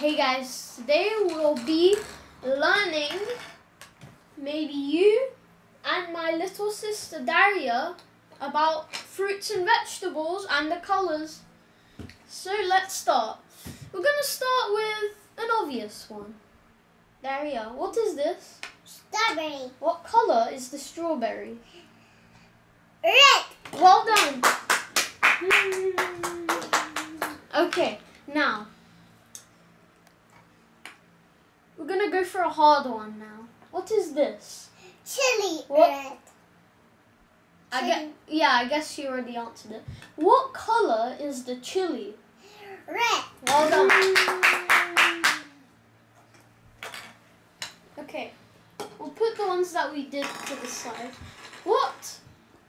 Hey guys, today we'll be learning, maybe you and my little sister Darya, about fruits and vegetables and the colours. So let's start. We're going to start with an obvious one. Darya, what is this? Strawberry. What colour is the strawberry? Red. Well done. Hmm. Okay, now we're gonna go for a hard one now. What is this? Chili. What? Red. I get, yeah, I guess you already answered it. What color is the chili? Red. Well done. Okay, we'll put the ones that we did to the side. What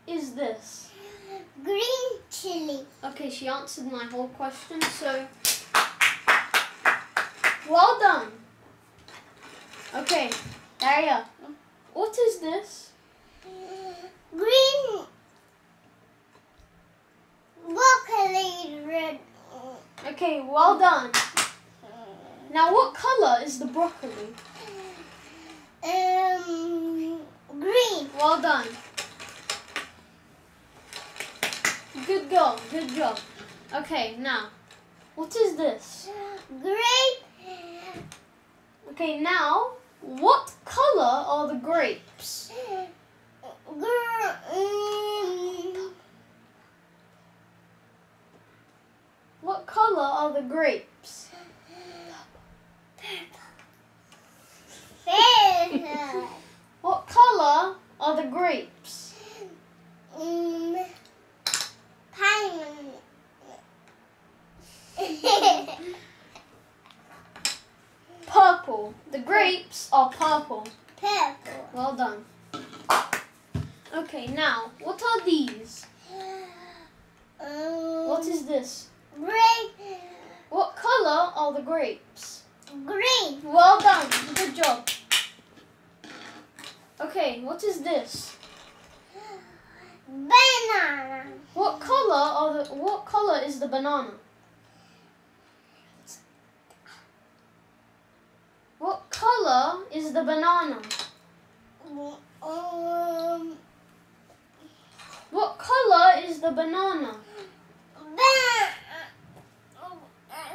is this? Green chili. Okay, she answered my whole question, so well done. Okay, Darya, what is this? Green. Broccoli. Red. Okay, well done. Now, what color is the broccoli? Um. Green. Well done. Good girl, good job. Okay, now, what is this? Grape. Okay, now, what color are the grapes? What color are the grapes? Red. What color are the grapes? um. Purple. The grapes are purple. Purple. Well done. Okay, now, what are these? Um, What is this? Grape. What color are the grapes? Green. Well done. Good job. Okay, what is this? Banana. What color are the what color is the banana? What color is the banana? Um, What color is the banana? ba-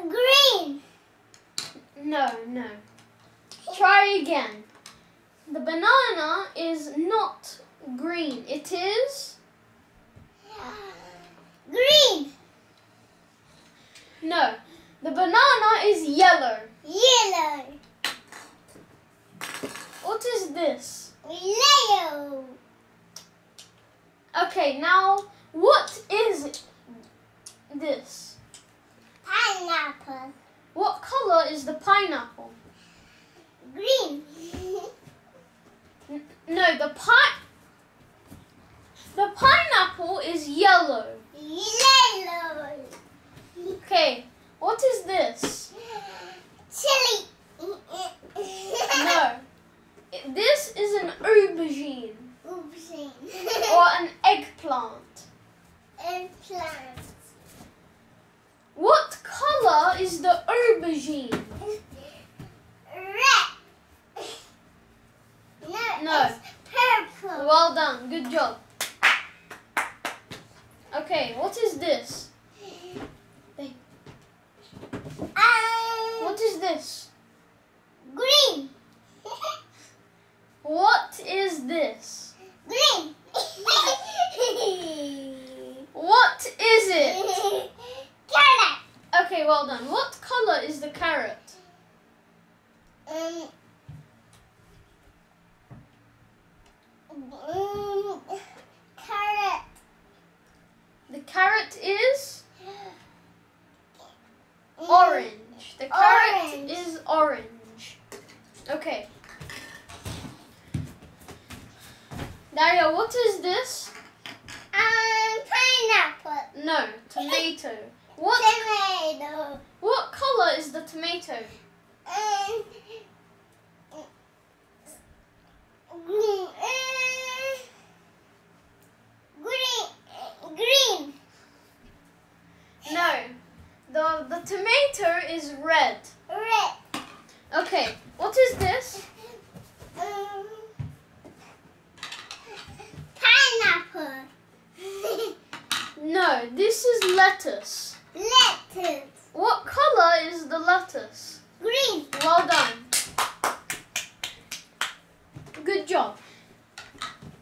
green. No, no. Try again. The banana is not green. It is Green. no. The banana is yellow. Yellow. What is this? Yellow. Okay, now what is this? Pineapple. What color is the pineapple? Green. No, the pi- The pineapple is yellow. Yellow. Okay, what is this? Chili. No. This is an aubergine Oopsie. or an eggplant. Eggplant. What color is the aubergine? Red. No. No. Purple. Well done, good job. Okay, what is this? Um, What is this? green. What is this? green. What is it? Carrot. Okay, well done. What color is the carrot? Um, um, carrot. The carrot is orange. The carrot Orange. is orange. Okay. Darya, what is this? Um, pineapple. No, tomato. What Tomato. what color is the tomato? Um, green. Uh, green. Green. No. The the tomato is red. red. Okay, what is this? Um, pineapple. No, this is lettuce. Lettuce. What color is the lettuce? Green. Well done. Good job.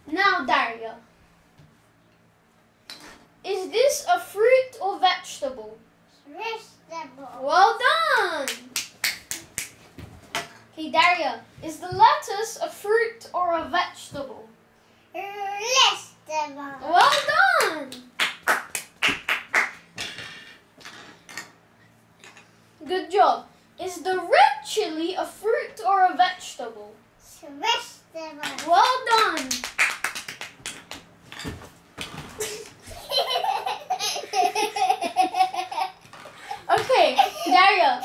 Now, Darya. Is this a fruit or vegetable? Vegetable. Well done. Okay, Darya. Is the lettuce a fruit or a vegetable? Vegetable. Well done. Good job. Is the red chili a fruit or a vegetable? Vegetable. Well done. Okay, Darya.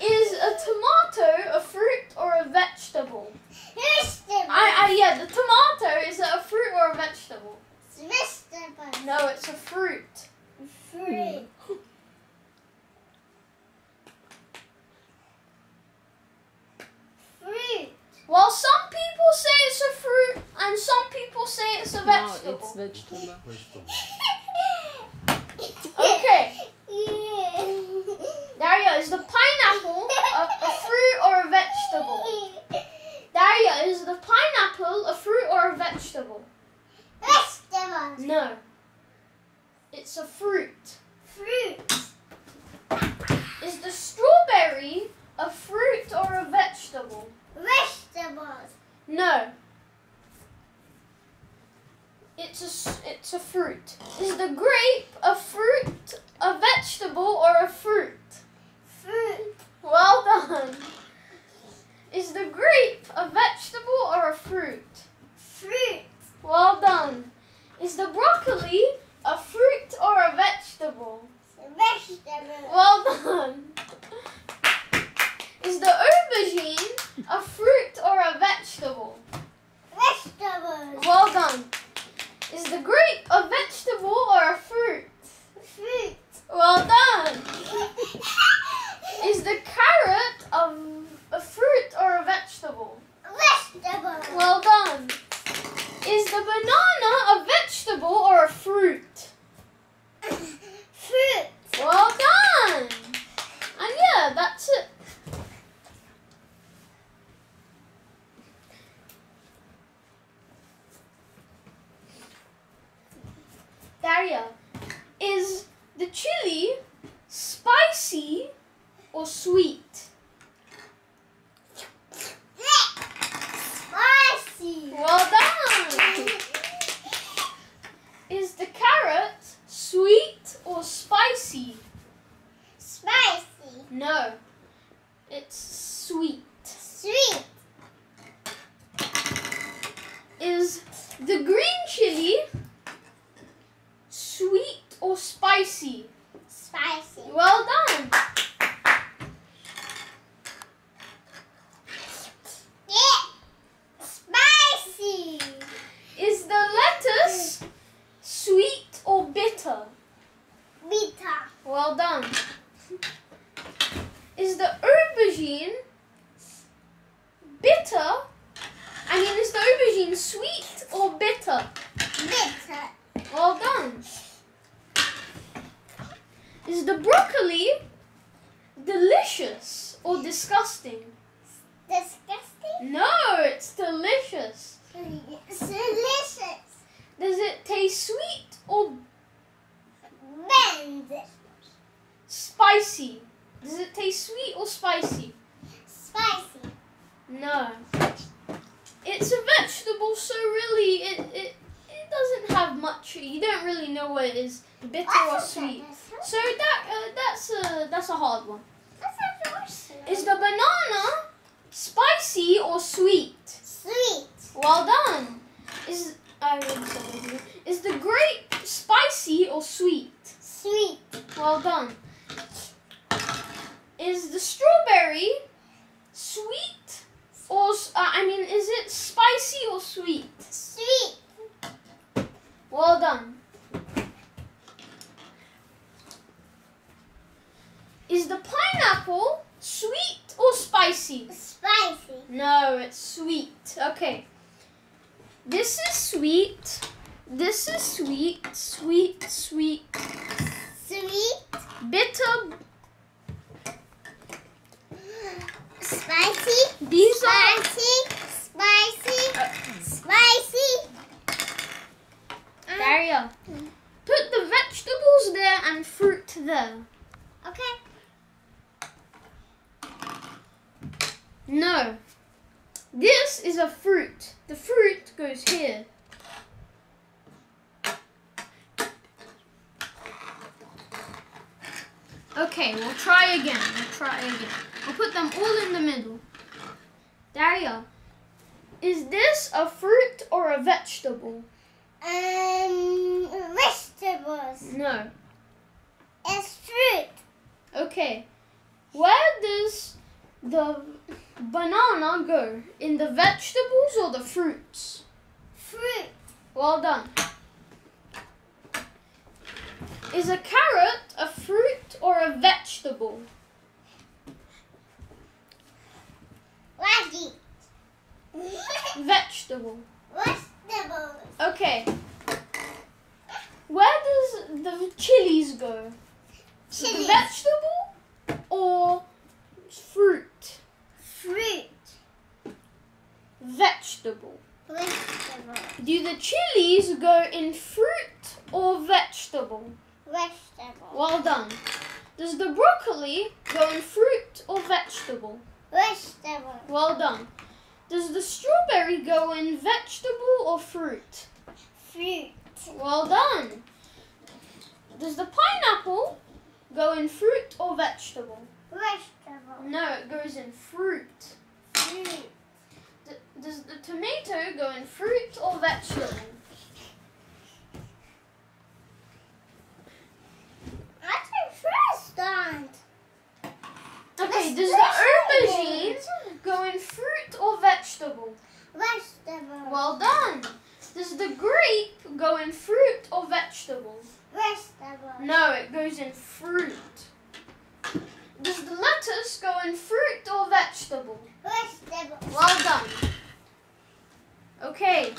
Is a tomato a fruit or a vegetable? Vegetable. I, I yeah, the tomato is it a fruit or a vegetable? Vegetable. No, it's a fruit. Fruit. Fruit. Well, some people say it's a fruit, and some people say it's No, vegetable. it's vegetable. Vegetable. Okay, Yeah. Darya, is the pineapple a, a fruit or a vegetable? Darya, is the pineapple a fruit or a vegetable? Vegetable. No. It's a fruit. Fruit. Is the strawberry a fruit or a vegetable? Vegetables. No. It's a s- it's a fruit. Is the grape a fruit, a vegetable, or a fruit? Fruit. Well done. Is the grape a vegetable or a fruit? Fruit. Well done. Is the broccoli a fruit or a vegetable? Vegetable. Well Is the broccoli delicious or disgusting? Disgusting. No, it's delicious. It's delicious. Does it taste sweet or Bend. spicy? Does it taste sweet or spicy? Spicy. No. It's a vegetable, so really it, it, it doesn't have much. You don't really know what it is, bitter or sweet. So that uh, that's a that's a hard one. Is the banana spicy or sweet? Sweet. Well done. Is I already said it. Is the grape spicy or sweet? Sweet. Well done. Is the strawberry sweet or s- uh, I mean, is it spicy or sweet? Sweet. Well done. Is the pineapple pineapple sweet or spicy? Spicy. No, it's sweet. Okay. This is sweet. This is sweet, sweet, sweet. Sweet. Bitter. Spicy. These are. Spicy. Spicy. Uh, Spicy. Darya, put the vegetables there and fruit there. Okay. No. This is a fruit. The fruit goes here. Okay, we'll try again. We'll try again. We'll put them all in the middle. Darya, is this a fruit or a vegetable? Um, vegetables. No. It's fruit. Okay. Where does the banana go? In the vegetables or the fruits? Fruit. Well done. Is a carrot a fruit or a vegetable? Veggie. Vegetable. Vegetables. Okay. Where does the chilies go? Chilies. vegetable or fruit? Fruit. Vegetable. Vegetable. Do the chilies go in fruit or vegetable? Vegetable. Well done. Does the broccoli go in fruit or vegetable? Vegetable. Well done. Does the strawberry go in vegetable or fruit? Fruit. Well done. Does the pineapple go in fruit or vegetable? Vegetable. No, it goes in fruit. Fruit. D- does the tomato go in fruit or vegetable? That's Okay, does the aubergine go in fruit or vegetable? Vegetable. Well done. Does the grape go in fruit or vegetable? Vegetable. No, it goes in fruit. Does the lettuce go in fruit or vegetable? Vegetable. Well done. Okay,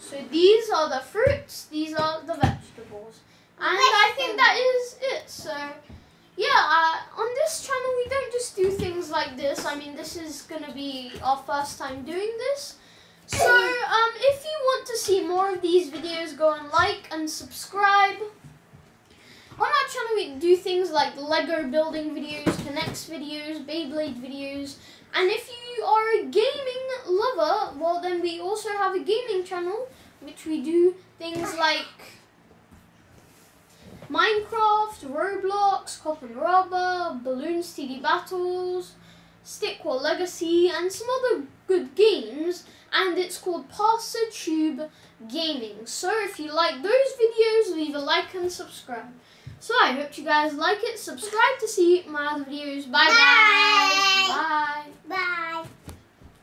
so these are the fruits, these are the vegetables. And I think that is it. So, yeah, uh, on this channel we don't just do things like this. I mean, this is going to be our first time doing this. So, um, if you want to see more of these videos, go and like and subscribe. On our channel, we do things like Lego building videos, K'Nex videos, Beyblade videos, and if you are a gaming lover, well, then we also have a gaming channel, which we do things like Minecraft, Roblox, Cop and Rubber, Bloons TD Battles, Stick War Legacy, and some other good games. And it's called Passer Tube Gaming. So if you like those videos, leave a like and subscribe. So I hope you guys like it. Subscribe to see my other videos. Bye Bye. guys. Bye. Bye.